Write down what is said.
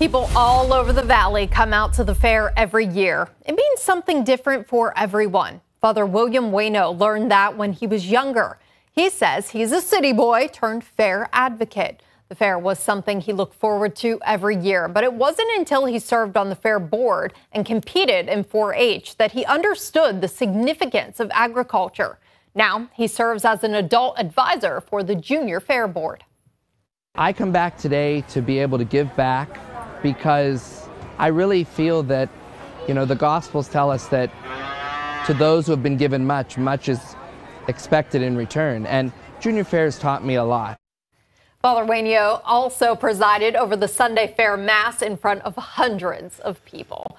People all over the valley come out to the fair every year. It means something different for everyone. Father William Wainio learned that when he was younger. He says he's a city boy turned fair advocate. The fair was something he looked forward to every year, but it wasn't until he served on the fair board and competed in 4 H that he understood the significance of agriculture. Now he serves as an adult advisor for the Junior Fair Board. I come back today to be able to give back because I really feel that, you know, the Gospels tell us that to those who have been given much, much is expected in return. And Junior Fair has taught me a lot. Father Wainio also presided over the Sunday Fair Mass in front of hundreds of people.